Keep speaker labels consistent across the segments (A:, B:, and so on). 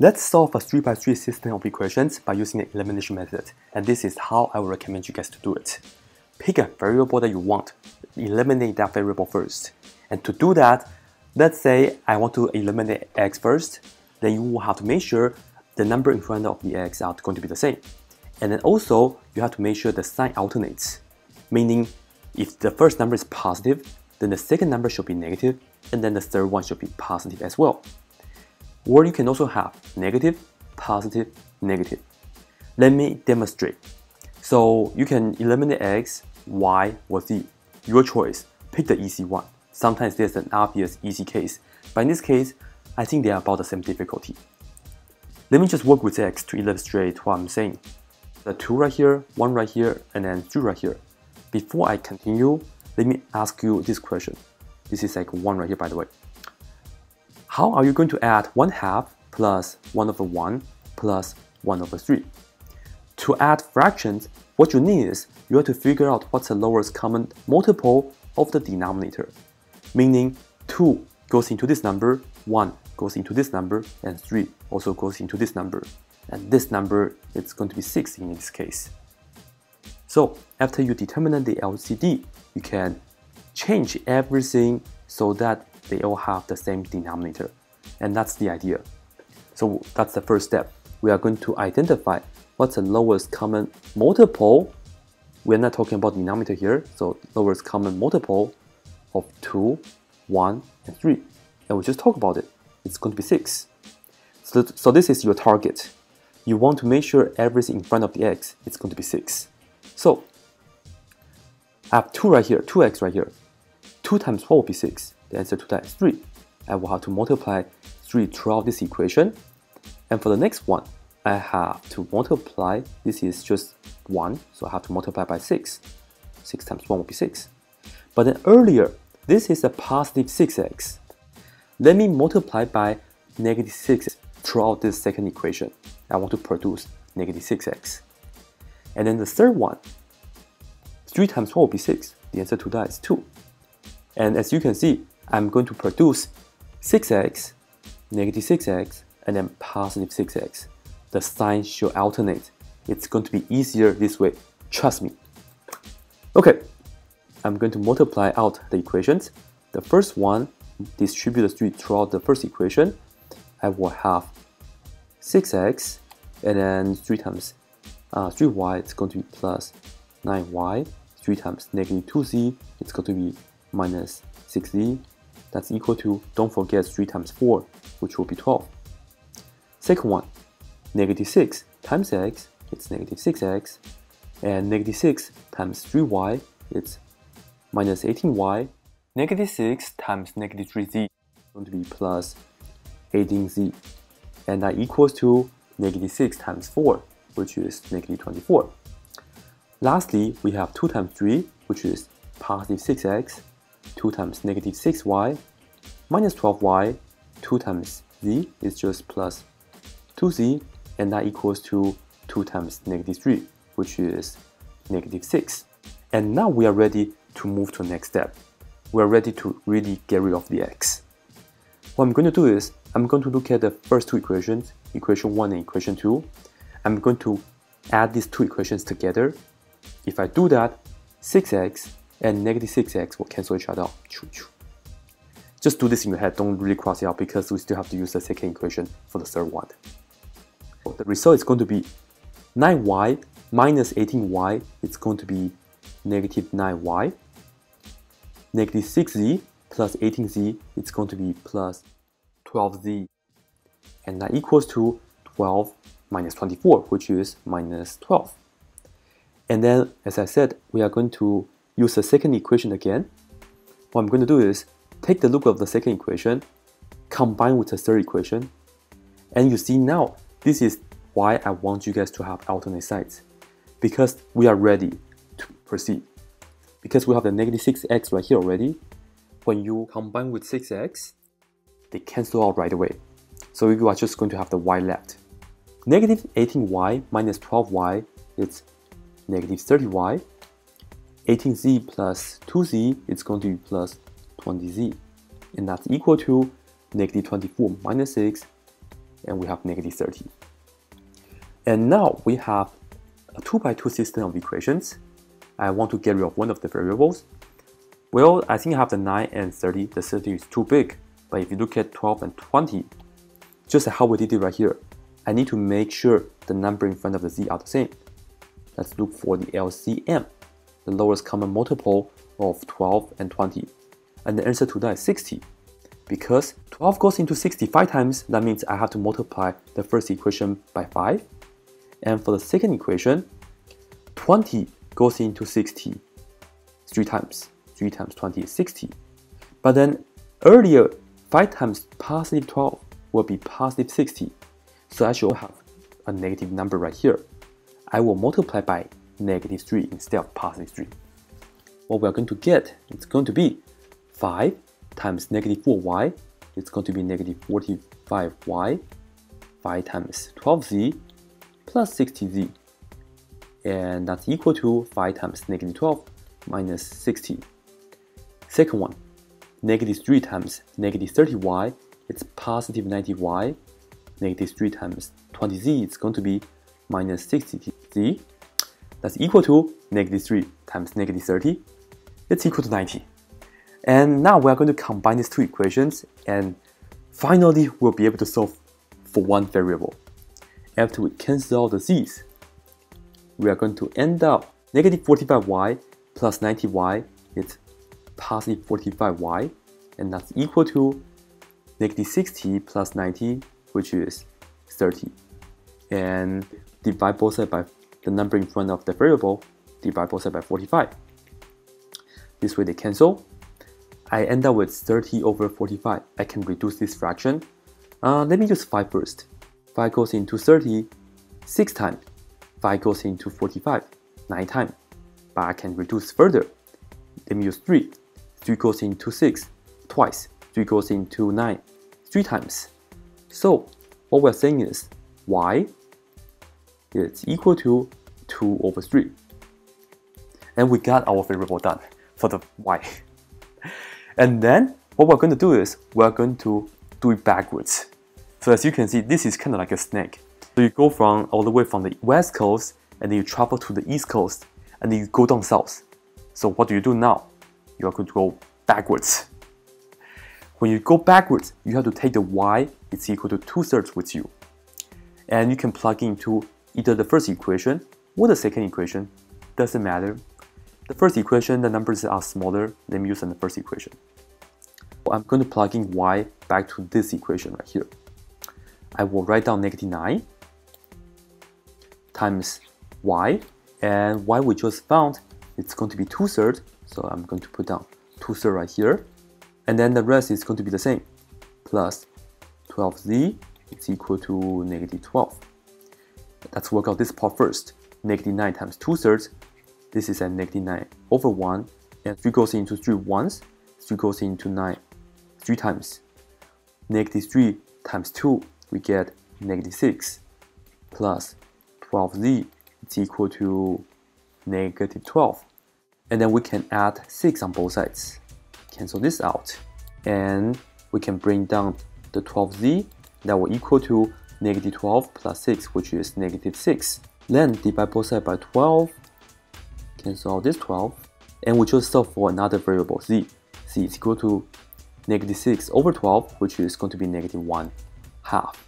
A: Let's solve a 3 by 3 system of equations by using the elimination method, and this is how I would recommend you guys to do it. Pick a variable that you want, eliminate that variable first. And to do that, let's say I want to eliminate x first, then you will have to make sure the number in front of the x are going to be the same. And then also, you have to make sure the sign alternates, meaning if the first number is positive, then the second number should be negative, and then the third one should be positive as well. Or you can also have negative, positive, negative. Let me demonstrate. So you can eliminate x, y, or z. Your choice. Pick the easy one. Sometimes there's an obvious easy case, but in this case, I think they are about the same difficulty. Let me just work with x to illustrate what I'm saying. The 2 right here, 1 right here, and then 3 right here. Before I continue, let me ask you this question. This is like 1 right here by the way. How are you going to add 1 half plus 1 over 1 plus 1 over 3? To add fractions, what you need is you have to figure out what's the lowest common multiple of the denominator. Meaning 2 goes into this number, 1 goes into this number, and 3 also goes into this number. And this number is going to be 6 in this case. So after you determine the LCD, you can change everything so that they all have the same denominator. And that's the idea. So that's the first step. We are going to identify what's the lowest common multiple. We're not talking about denominator here, so lowest common multiple of 2, 1, and 3. And we just talk about it. It's going to be 6. So, so this is your target. You want to make sure everything in front of the x is going to be 6. So I have 2 right here, 2x right here. 2 times 4 will be 6 the answer to that is 3. I will have to multiply 3 throughout this equation. And for the next one, I have to multiply, this is just 1, so I have to multiply by 6. 6 times 1 will be 6. But then earlier, this is a positive 6x. Let me multiply by negative 6 throughout this second equation. I want to produce negative 6x. And then the third one, 3 times 4 will be 6. The answer to that is 2. And as you can see, I'm going to produce 6x, negative 6x, and then positive 6x. The signs should alternate. It's going to be easier this way, trust me. Okay, I'm going to multiply out the equations. The first one, distribute the 3 throughout the first equation. I will have 6x, and then 3 times uh, 3y, it's going to be plus 9y. 3 times negative 2z, it's going to be minus 6z that's equal to, don't forget 3 times 4, which will be 12. Second one, negative 6 times x, it's negative 6x, and negative 6 times 3y, it's minus 18y. Negative 6 times negative 3z is going to be plus 18z, and that equals to negative 6 times 4, which is negative 24. Lastly, we have 2 times 3, which is positive 6x, 2 times negative 6y minus 12y, 2 times z is just plus 2z, and that equals to 2 times negative 3, which is negative 6. And now we are ready to move to the next step. We are ready to really get rid of the x. What I'm going to do is, I'm going to look at the first two equations, equation 1 and equation 2. I'm going to add these two equations together. If I do that, 6x and negative 6x will cancel each other out. Just do this in your head, don't really cross it out because we still have to use the second equation for the third one. The result is going to be 9y minus 18y, it's going to be negative 9y. Negative 6z plus 18z, it's going to be plus 12z. And that equals to 12 minus 24, which is minus 12. And then, as I said, we are going to use the second equation again. What I'm going to do is take the look of the second equation, combine with the third equation, and you see now, this is why I want you guys to have alternate sides. Because we are ready to proceed. Because we have the negative 6x right here already, when you combine with 6x, they cancel out right away. So you are just going to have the y left. Negative 18y minus 12y is negative 30y 18z plus 2z is going to be plus 20z. And that's equal to negative 24 minus 6, and we have negative 30. And now we have a 2 by 2 system of equations. I want to get rid of one of the variables. Well, I think I have the 9 and 30. The 30 is too big. But if you look at 12 and 20, just like how we did it right here, I need to make sure the number in front of the z are the same. Let's look for the LCM, the lowest common multiple of 12 and 20. And the answer to that is 60. Because 12 goes into 65 times, that means I have to multiply the first equation by 5. And for the second equation, 20 goes into 60 three times. 3 times 20 is 60. But then earlier, 5 times positive 12 will be positive 60. So I should have a negative number right here. I will multiply by negative 3 instead of positive 3. What we are going to get is going to be 5 times negative 4y. It's going to be negative 45y. 5 times 12z plus 60z. And that's equal to 5 times negative 12 minus 60. Second one, negative 3 times negative 30y, it's positive 90y. Negative 3 times 20z it's going to be minus 60z. That's equal to negative 3 times negative 30. It's equal to 90. And now we are going to combine these two equations and finally we'll be able to solve for one variable. After we cancel out the z's, we are going to end up negative 45y plus 90y is positive 45y, and that's equal to negative 60 plus 90, which is 30. And divide both sides by the number in front of the variable, divide both sides by 45. This way they cancel. I end up with 30 over 45. I can reduce this fraction. Uh, let me use 5 first. 5 goes into 30 6 times. 5 goes into 45 9 times. But I can reduce further. Let me use 3. 3 goes into 6 twice, 3 goes into 9 3 times. So what we're saying is y is equal to 2 over 3. And we got our variable done for the y. And then what we're going to do is we're going to do it backwards. So as you can see, this is kind of like a snake. So you go from all the way from the west coast and then you travel to the east coast and then you go down south. So what do you do now? you are going to go backwards. When you go backwards, you have to take the y, it's equal to 2 thirds with you. And you can plug into either the first equation or the second equation, doesn't matter. The first equation, the numbers are smaller, let me use the first equation. I'm going to plug in y back to this equation right here. I will write down negative 9 times y, and y we just found, it's going to be 2 thirds, so I'm going to put down 2 thirds right here. And then the rest is going to be the same. Plus 12z is equal to negative 12. Let's work out this part first. Negative 9 times 2 thirds. This is a negative 9 over 1. And 3 goes into 3 once. 3 goes into 9 3 times. Negative 3 times 2, we get negative 6 plus 12z is equal to negative 12 and then we can add 6 on both sides. Cancel this out. And we can bring down the 12z that will equal to negative 12 plus 6, which is negative 6. Then divide both sides by 12. Cancel out this 12. And we just solve for another variable, z. z is equal to negative 6 over 12, which is going to be negative 1 half.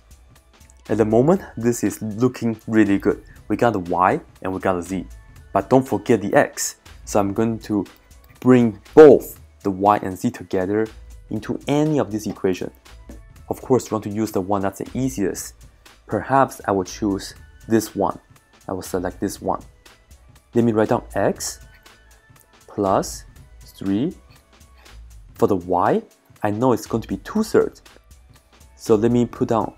A: At the moment, this is looking really good. We got the y and we got the z. But don't forget the x. So I'm going to bring both the y and z together into any of these equations. Of course, you want to use the one that's the easiest. Perhaps I will choose this one. I will select this one. Let me write down x plus 3. For the y, I know it's going to be 2 thirds. So let me put down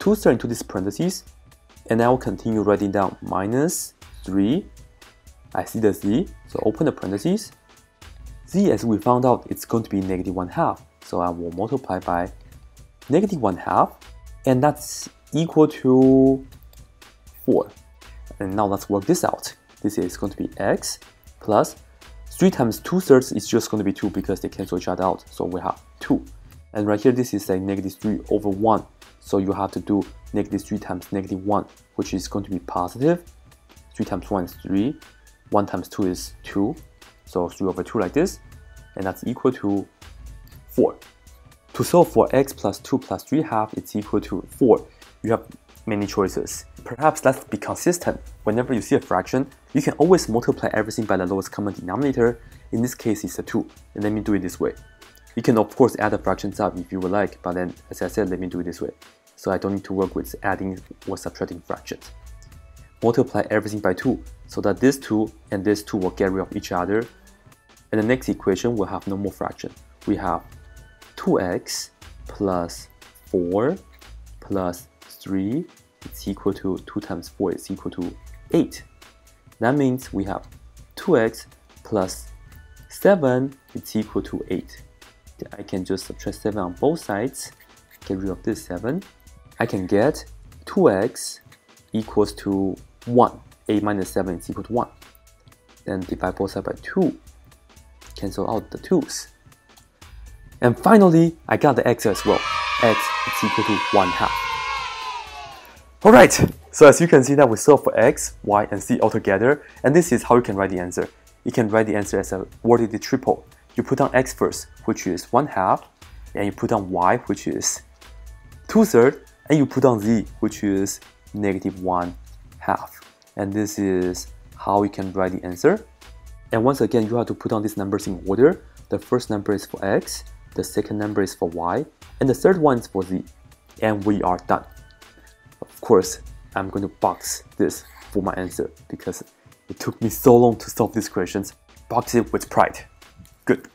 A: 2 thirds into this parentheses, and I will continue writing down minus 3 I see the z, so open the parentheses. z, as we found out, it's going to be negative 1 half, so I will multiply by negative 1 half, and that's equal to 4. And now let's work this out. This is going to be x plus 3 times 2 thirds is just going to be 2 because they cancel each other out, so we have 2. And right here, this is a negative 3 over 1, So you have to do negative 3 times negative 1, which is going to be positive. 3 times 1 is 3. 1 times 2 is 2. So 3 over 2 like this. And that's equal to 4. To solve for x plus 2 plus 3 half, it's equal to 4. You have many choices. Perhaps let's be consistent. Whenever you see a fraction, you can always multiply everything by the lowest common denominator. In this case, it's a 2. And let me do it this way. You can of course add the fractions up if you would like, but then as I said, let me do it this way. So I don't need to work with adding or subtracting fractions. Multiply everything by 2 so that this 2 and this 2 will get rid of each other. And the next equation will have no more fraction. We have 2x plus 4 plus 3 it's equal to 2 times 4 is equal to 8. That means we have 2x plus 7 it's equal to 8. I can just subtract 7 on both sides, get rid of this 7. I can get 2x equals to 1. 8 minus 7 is equal to 1. Then divide both sides by 2. Cancel out the 2's. And finally, I got the x as well. x is equal to 1 half. Alright, so as you can see that we solve for x, y, and z all together, and this is how you can write the answer. You can write the answer as a ordered triple. You put down x first, which is 1 half, and you put down y, which is 2 thirds, and you put down z, which is negative 1 half. And this is how you can write the answer. And once again, you have to put down these numbers in order. The first number is for x, the second number is for y, and the third one is for z. And we are done. Of course, I'm going to box this for my answer because it took me so long to solve these questions. Box it with pride. Good.